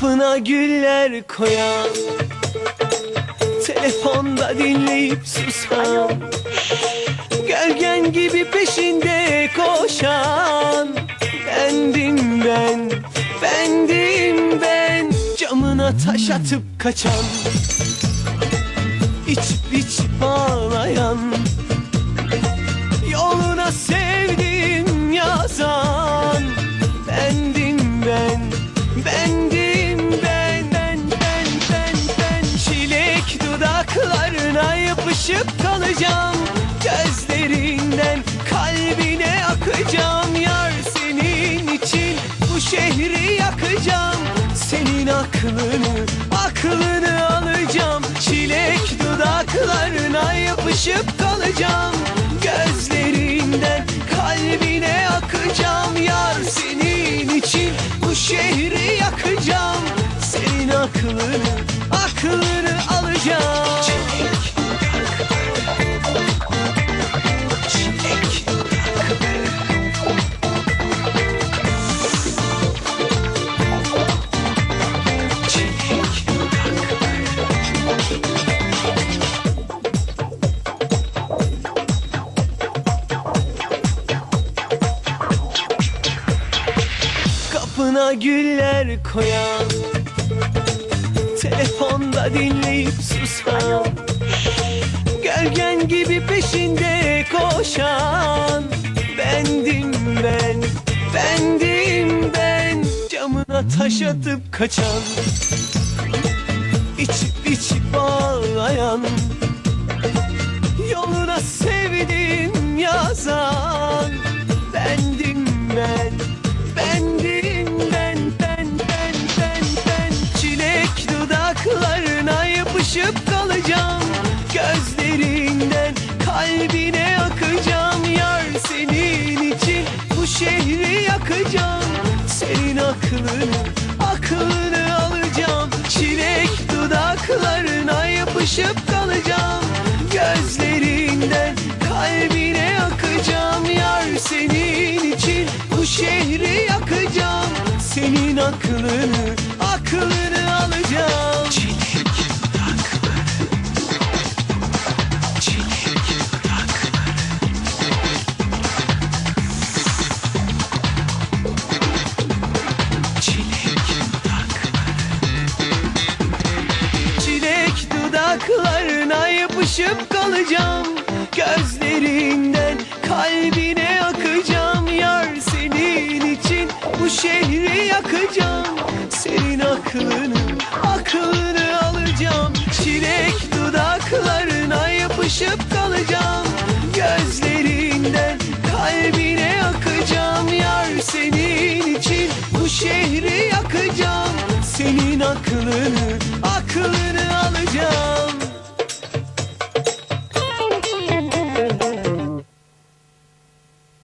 Kapına güller koyan. Telefonda dinleyip susan. Gölgen gibi peşinde koşan. Bendim ben, bendim ben. Camına taş atıp kaçan. İçip içip dudaklarına yapışıp kalacağım. Gözlerinden kalbine akacağım. Yar senin için bu şehri yakacağım. Senin aklını, aklını alacağım. Çilek dudaklarına yapışıp kalacağım. Gözlerinden kalbine akacağım. Yar senin için bu şehri yakacağım. Senin aklını, aklını alacağım. Çilek Çilek Kapına güller koyan Telefonda dinleyip susan Gölgen gibi peşinde koşan. Bendim ben, bendim ben Camına taş atıp kaçan. İçip içip ağlayan şehri yakacağım. Senin aklını, aklını alacağım. Çilek dudaklarına yapışıp kalacağım yapışıp kalacağım. Gözlerinden kalbine akacağım. Yar senin için bu şehri yakacağım. Senin aklını, aklını alacağım. Çilek dudaklarına yapışıp kalacağım. Gözlerinden kalbine akacağım. Yar senin için bu şehri yakacağım. Senin aklını,